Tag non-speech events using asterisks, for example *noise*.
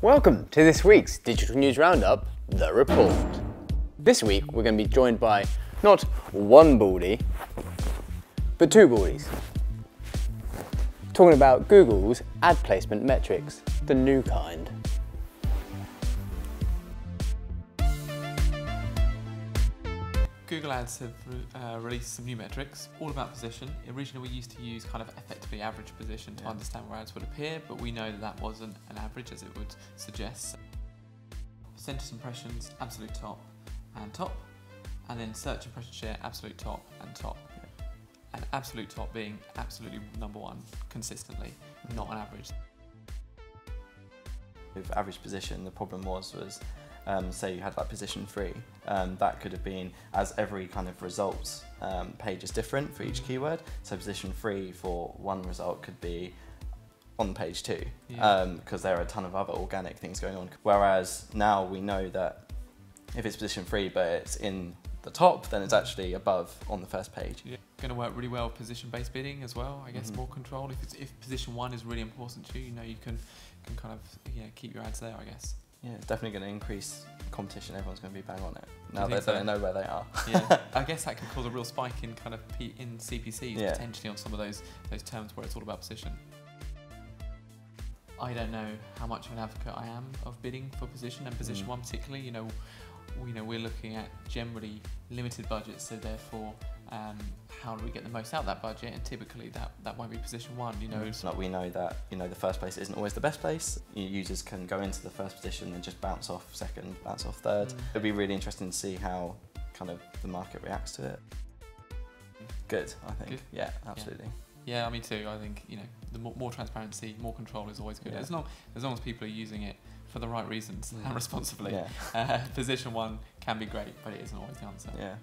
Welcome to this week's Digital News Roundup, The Report. This week we're going to be joined by not one baldy, but two baldies. Talking about Google's ad placement metrics, the new kind. Google Ads have uh, released some new metrics, all about position. Originally, we used to use kind of effectively average position to Yeah. understand where ads would appear, but we know that that wasn't an average as it would suggest. Percentage impressions, absolute top and top, and then search impression share, absolute top and top. And absolute top being absolutely number one consistently, not an average. With average position, the problem was was um, say you had like position three, um, that could have been as every kind of results um, page is different for each keyword. So position three for one result could be on page two Yeah. because there are a ton of other organic things going on. Whereas now we know that if it's position three but it's in the top, then it's actually above on the first page. Yeah. Going to work really well position-based bidding as well. I guess Mhm. more control. If it's, if position one is really important to you, you know you can can kind of yeah keep your ads there. I guess. Yeah, it's definitely going to increase competition. Everyone's going to be bang on it. Now they so? don't know where they are. Yeah, *laughs* I guess that can cause a real spike in kind of P, in CPCs Yeah. potentially on some of those those terms where it's all about position. I don't know how much of an advocate I am of bidding for position and position Mm. one particularly. You know, you know we're looking at generally limited budgets, so therefore. Um, how do we get the most out of that budget? And typically, that, that won't be position one. You know, it's like we know that you know the first place isn't always the best place. Users can go into the first position and just bounce off second, bounce off third. Mm. It'll be really interesting to see how kind of the market reacts to it. Good, I think. Good. Yeah, absolutely. Yeah, I me too. I think you know the more, more transparency, more control is always good. Yeah. As long as long as people are using it for the right reasons Mm. and *laughs* responsibly. Yeah, Uh, position one can be great, but it isn't always the answer. yeah.